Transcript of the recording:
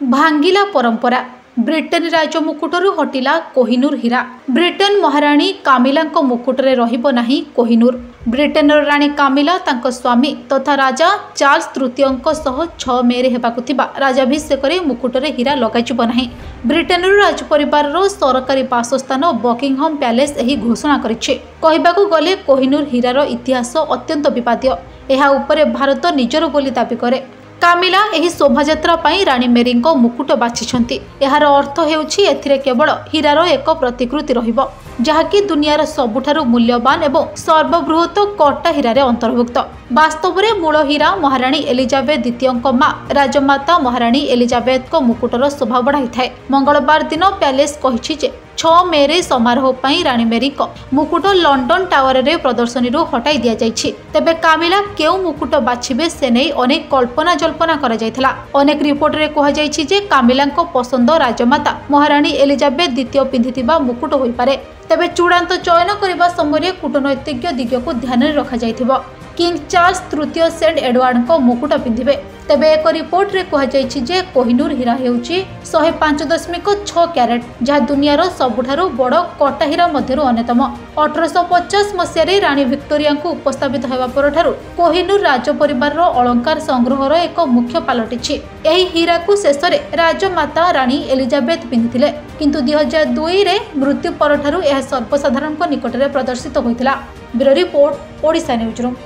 ଭାଙ୍ଗିଲା ପରମ୍ପରା। ବ୍ରିଟେନ ରାଜମୁକୁଟରୁ ହଟିଲା କୋହିନୂର ହୀରା। ବ୍ରିଟେନ ମହାରାଣୀ କାମିଲାଙ୍କ ମୁକୁଟରେ ରହିବ ନାହିଁ କୋହିନୂର। ବ୍ରିଟେନର ରାଣୀ କାମିଲା ତାଙ୍କ ସ୍ୱାମୀ ତଥା ରାଜା ଚାର୍ଲସ ତୃତୀୟଙ୍କ ସହ ଛଅ ମେରେ ହେବାକୁ ଥିବା ରାଜାଭିଷେକରେ ମୁକୁଟରେ ହୀରା ଲଗାଯିବ ନାହିଁ। ବ୍ରିଟେନର ରାଜପରିବାରର ସରକାରୀ ବାସସ୍ଥାନ ବକିଂହମ୍ ପ୍ୟାଲେସ୍ ଏହି ଘୋଷଣା କରିଛି। କହିବାକୁ ଗଲେ କୋହିନୂର ହୀରାର ଇତିହାସ ଅତ୍ୟନ୍ତ ବିବାଦୀୟ। ଏହା ଉପରେ ଭାରତ ନିଜର ବୋଲି ଦାବି କରେ। କାମିଲା ଏହି ଶୋଭାଯାତ୍ରା ପାଇଁ ରାଣୀ ମେରିଙ୍କ ମୁକୁଟ ବାଛିଛନ୍ତି। ଏହାର ଅର୍ଥ ହେଉଛି ଏଥିରେ କେବଳ ହୀରାର ଏକ ପ୍ରତିକୃତି ରହିବ ଯାହାକି ଦୁନିଆର ସବୁଠାରୁ ମୂଲ୍ୟବାନ ଏବଂ ସର୍ବବୃହତ କଟା ହୀରାରେ ଅନ୍ତର୍ଭୁକ୍ତ। ବାସ୍ତବରେ ମୂଳ ହୀରା ମହାରାଣୀ ଏଲିଜାବେଥ ଦ୍ୱିତୀୟଙ୍କ ମା ରାଜମାତା ମହାରାଣୀ ଏଲିଜାବେଥଙ୍କ ମୁକୁଟର ଶୋଭା ବଢ଼ାଇଥାଏ ମଙ୍ଗଳବାର ଦିନ ପ୍ୟାଲେସ୍ କହିଛି ଯେ ଛଅ ମେରେ ସମାରୋହ ପାଇଁ ରାଣୀ ମେରିଙ୍କ ମୁକୁଟ ଲଣ୍ଡନ ଟାୱାରରେ ପ୍ରଦର୍ଶନୀରୁ ହଟାଇ ଦିଆଯାଇଛି। ତେବେ କାମିଲା କେଉଁ ମୁକୁଟ ବାଛିବେ ସେ ନେଇ ଅନେକ କଳ୍ପନା ଜଳ୍ପନା କରାଯାଇଥିଲା। ଅନେକ ରିପୋର୍ଟରେ କୁହାଯାଇଛି ଯେ କାମିଲାଙ୍କ ପସନ୍ଦ ରାଜମାତା ମହାରାଣୀ ଏଲିଜାବେଥ ଦ୍ୱିତୀୟ ପିନ୍ଧିଥିବା ମୁକୁଟ ହୋଇପାରେ। ତେବେ ଚୂଡ଼ାନ୍ତ ଚୟନ କରିବା ସମୟରେ କୂଟନୈତିକ ଦିଗକୁ ଧ୍ୟାନରେ ରଖାଯାଇଥିବ। କିଙ୍ଗ ଚାର୍ଲସ ତୃତୀୟ ସେଣ୍ଟ ଏଡୱାର୍ଡଙ୍କ ମୁକୁଟ ପିନ୍ଧିବେ। ତେବେ ଏକ ରିପୋର୍ଟରେ କୁହାଯାଇଛି ଯେ କୋହିନୂର ହୀରା ହେଉଛି ଶହେ ପାଞ୍ଚ ଦଶମିକ ଛଅ କ୍ୟାରେଟ୍ ଯାହା ଦୁନିଆର ସବୁଠାରୁ ବଡ଼ କଟା ହୀରା ମଧ୍ୟରୁ ଅନ୍ୟତମ। ଅଠରଶହ ପଚାଶ ମସିହାରେ ରାଣୀ ଭିକ୍ଟୋରିଆଙ୍କୁ ଉପସ୍ଥାପିତ ହେବା ପରଠାରୁ କୋହିନୂର ରାଜପରିବାରର ଅଳଙ୍କାର ସଂଗ୍ରହର ଏକ ମୁଖ୍ୟ ପାଲଟିଛି। ଏହି ହୀରାକୁ ଶେଷରେ ରାଜମାତା ରାଣୀ ଏଲିଜାବେଥ ପିନ୍ଧିଥିଲେ। କିନ୍ତୁ ଦୁଇ ହଜାର ଦୁଇରେ ମୃତ୍ୟୁ ପରଠାରୁ ଏହା ସର୍ବସାଧାରଣଙ୍କ ନିକଟରେ ପ୍ରଦର୍ଶିତ ହୋଇଥିଲା। Bureau report Odisha news room.